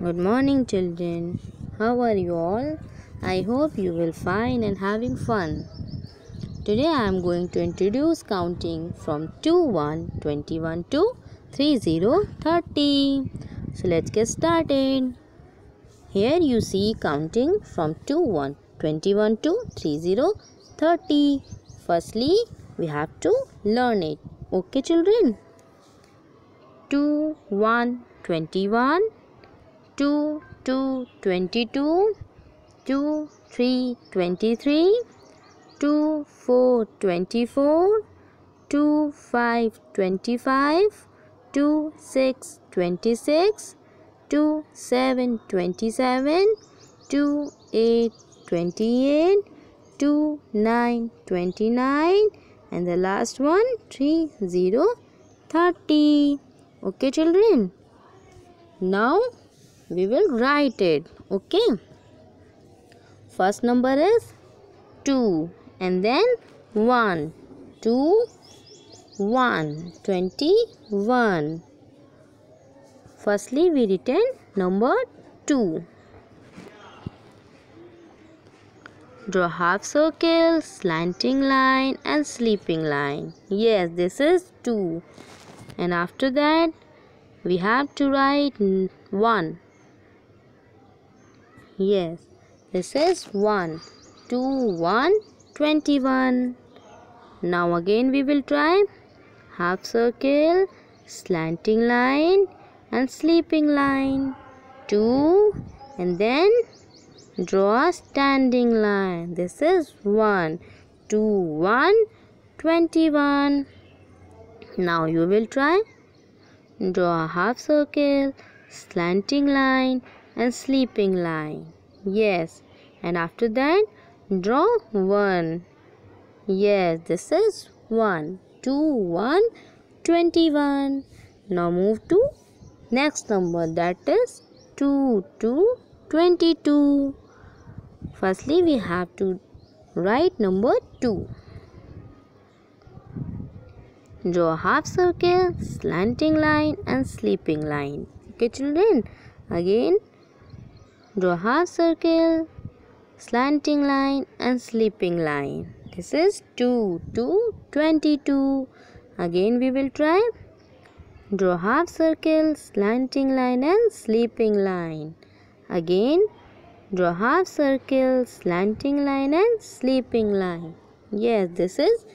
Good morning, children. How are you all? I hope you will fine and having fun. Today I am going to introduce counting from 2 1 21 to 30 30. So let's get started. Here you see counting from 2 1 21 to 30 30. Firstly, we have to learn it. Okay, children? 2 1 21 2 2 22 2 3 23 2 4 24 2 5 25 2 6 26 2 7 27 2 8 28 2 9 29 and the last one 3 0 30 okay children? Now we will write it okay? First number is 2 and then 1 2 1 21 firstly we written number 2 draw half circle slanting line and sleeping line. Yes this is 2 and after that we have to write 1 yes. This is 1 2 1 21 now again we will try. Half circle slanting line and sleeping line. 2 and then draw a standing line. This is 1 2 1 21 now you will try. Draw a half circle slanting line and sleeping line. Yes. And after that draw one. Yes this is one two one twenty-one. Now move to next number that is two two twenty-two. Firstly we have to write number two. Draw half circle slanting line and sleeping line. Okay children? Again draw half circle slanting line and sleeping line. This is 2 2 22 again we will try. Draw half circle slanting line and sleeping line. Again draw half circle slanting line and sleeping line. Yes this is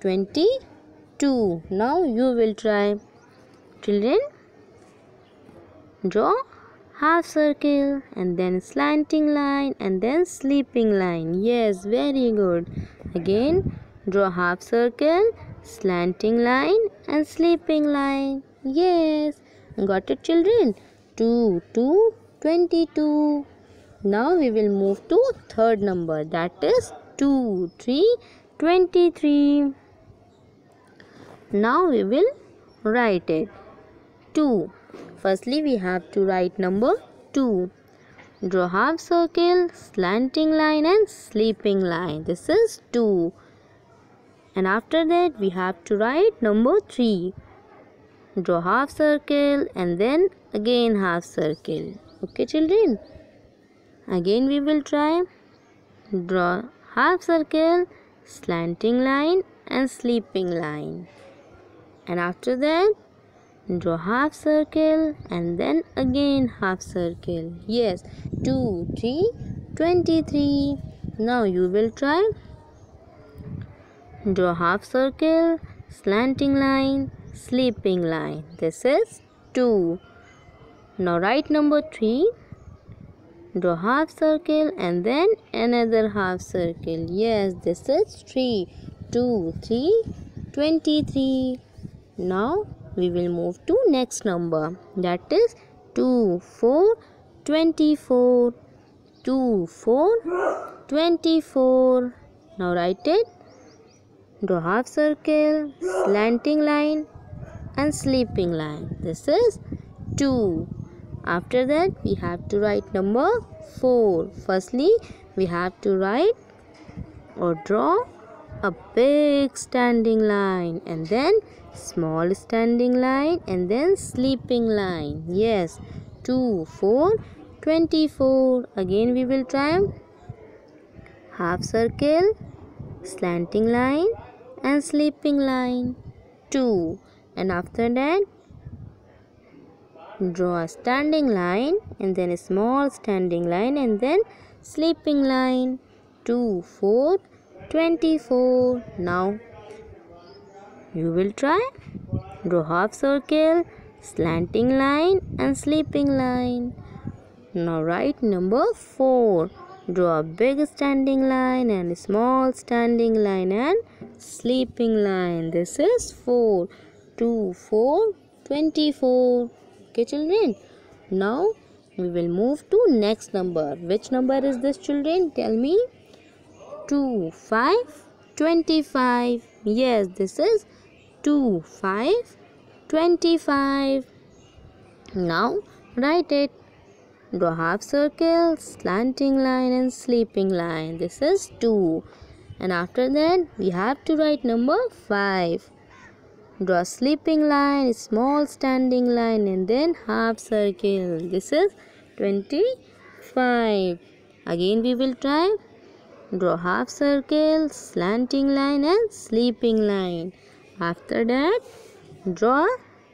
22 now you will try. Children draw half circle and then slanting line and then sleeping line. Yes very good. Again draw half circle slanting line and sleeping line. Yes. Got it children? 2 2 22 now we will move to third number. That is 2 3 23 now we will write it. 2 Firstly, we have to write number 2. Draw half circle, slanting line and sleeping line. This is 2. And after that, we have to write number 3. Draw half circle and then again half circle. Okay, children? Again, we will try. Draw half circle, slanting line and sleeping line. And after that, draw half circle and then again half circle. Yes 2 3 23 now you will try. Draw half circle slanting line sleeping line. This is 2 now write number 3 draw half circle and then another half circle. Yes this is 3 2 3 23 now we will move to next number. That is 2 4 24 2 4 24 now write it. Draw half circle slanting line and sleeping line. This is 2 after that we have to write number 4 firstly we have to write or draw a big standing line and then small standing line and then sleeping line. Yes. 2 4 24 again we will try. Half circle slanting line and sleeping line. 2 and after that draw a standing line and then a small standing line and then sleeping line. 2 4 24 now you will try draw half circle slanting line and sleeping line. Now write number 4 draw a big standing line and small standing line and sleeping line. This is 4 2 4 24 okay children. Now we will move to next number. Which number is this children? Tell me. 2 5 25 yes this is 2 5 25 now write it. Draw half circle slanting line and sleeping line. This is 2 and after that we have to write number 5 draw sleeping line small standing line and then half circle. This is 25 again we will try. Draw half circle slanting line and sleeping line after that draw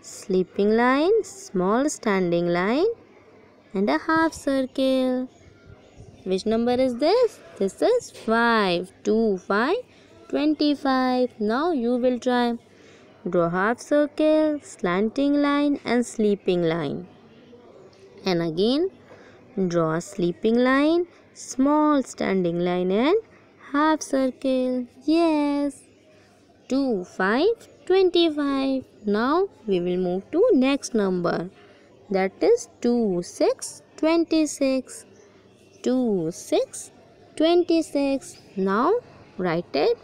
sleeping line small standing line and a half circle. Which number is this? This is 5 2 5 25 now you will try. Draw half circle slanting line and sleeping line. And again draw a sleeping line small standing line and half circle. Yes 2 5 25 now we will move to next number. That is 2 6 26 2 6 26 now write it.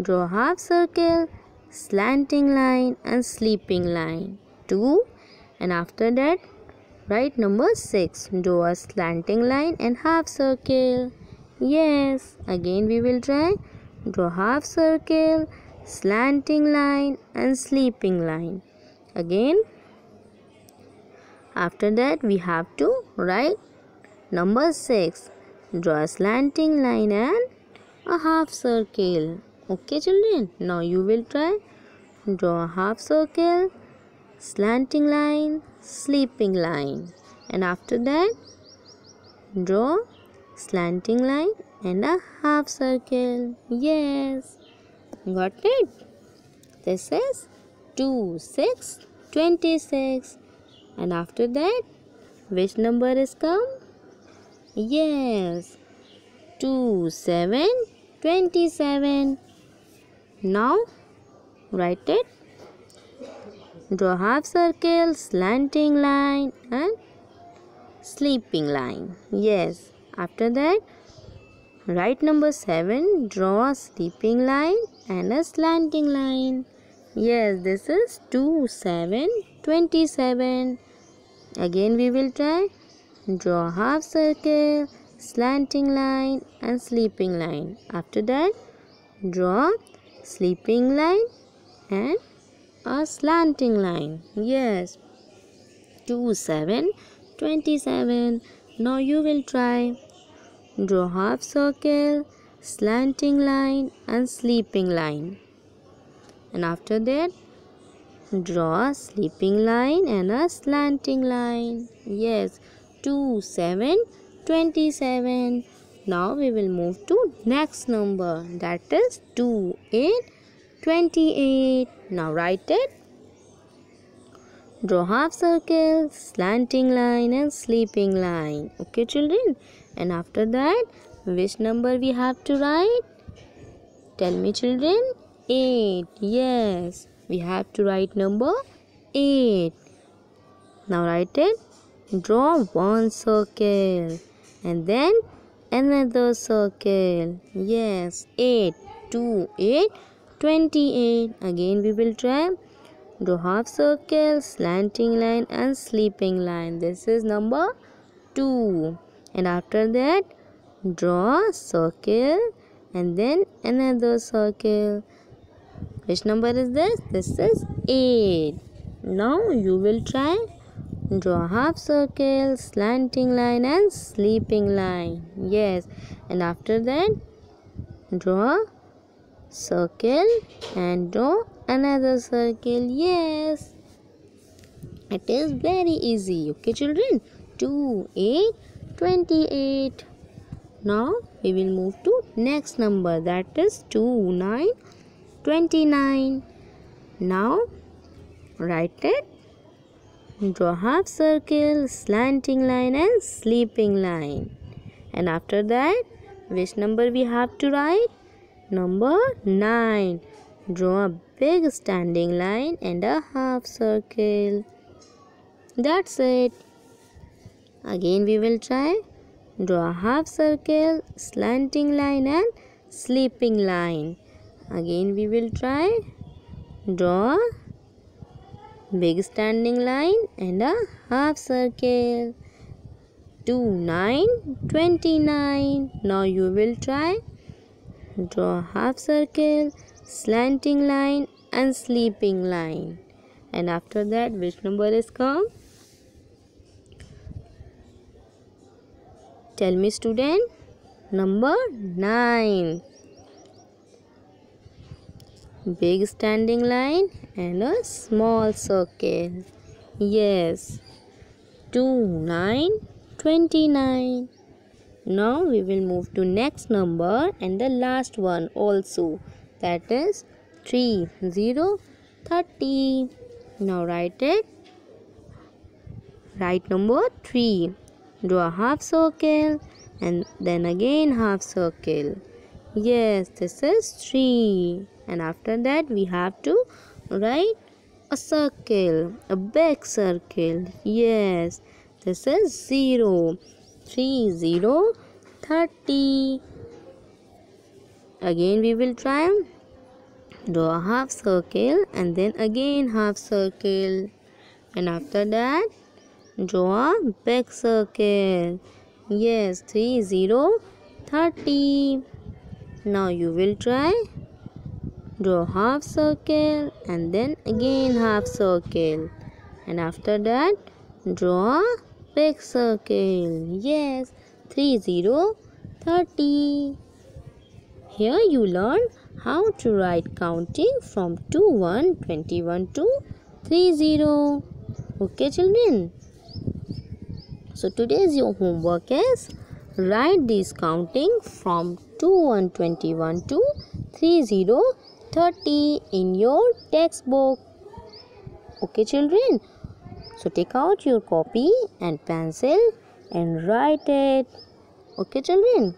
Draw half circle slanting line and sleeping line. 2 and after that write number 6 draw a slanting line and half circle. Yes. Again we will try. Draw half circle slanting line and sleeping line. Again after that we have to write number 6 draw a slanting line and a half circle. Okay children? Now you will try. Draw a half circle slanting line sleeping line. And after that draw slanting line and a half circle. Yes got it this is 2 6 26 and after that which number is come yes 2 7 27 now write it. Draw half circle, slanting line and sleeping line. Yes. After that write number 7. Draw a sleeping line and a slanting line. Yes, this is 2, 7, 27. Again we will try. Draw half circle, slanting line and sleeping line. After that draw sleeping line and a slanting line yes 2 7 27 now you will try draw half circle slanting line and sleeping line and after that draw a sleeping line and a slanting line yes 2 7 27 now we will move to next number that is 2 8 28. Now write it. Draw half circle, slanting line and sleeping line. Okay children. And after that which number we have to write? Tell me children. 8. Yes. We have to write number 8. Now write it. Draw one circle and then another circle yes 8 2 8 28 again we will try do half circle slanting line and sleeping line this is number 2 and after that draw circle and then another circle. Which number is this? This is 8 now you will try draw half circle slanting line and sleeping line. Yes. And after that draw circle and draw another circle. Yes. It is very easy. Okay children. 2 8 28 now we will move to next number that is 2 9 29 now write it. Draw half circle slanting line and sleeping line. And after that which number we have to write? Number 9 draw a big standing line and a half circle. That's it again we will try. Draw a half circle slanting line and sleeping line. Again we will try. Draw big standing line and a half circle. 2 9 29 now you will try. Draw half circle slanting line and sleeping line. And after that which number is come tell me student number 9 big standing line and a small circle. Yes. 2 9 29 now we will move to next number and the last one also. That is 3 0 30 now write it. Write number 3 draw a half circle and then again half circle. Yes this is 3 and after that we have to write a circle a big circle. Yes this is 0 3 0 30 again we will try draw a half circle and then again half circle. And after that draw big circle yes 3 0 30 now you will try. Draw half circle and then again half circle. And after that draw big circle. Yes 3 0 30 here you learn how to write counting from 2 1 21 to 3 0 okay children so today's your homework is write this counting from 2 1 21 to 3 0 30 in your textbook. Okay, children? So take out your copy and pencil and write it. Okay, children?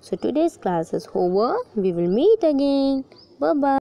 So today's class is over. We will meet again. Bye bye.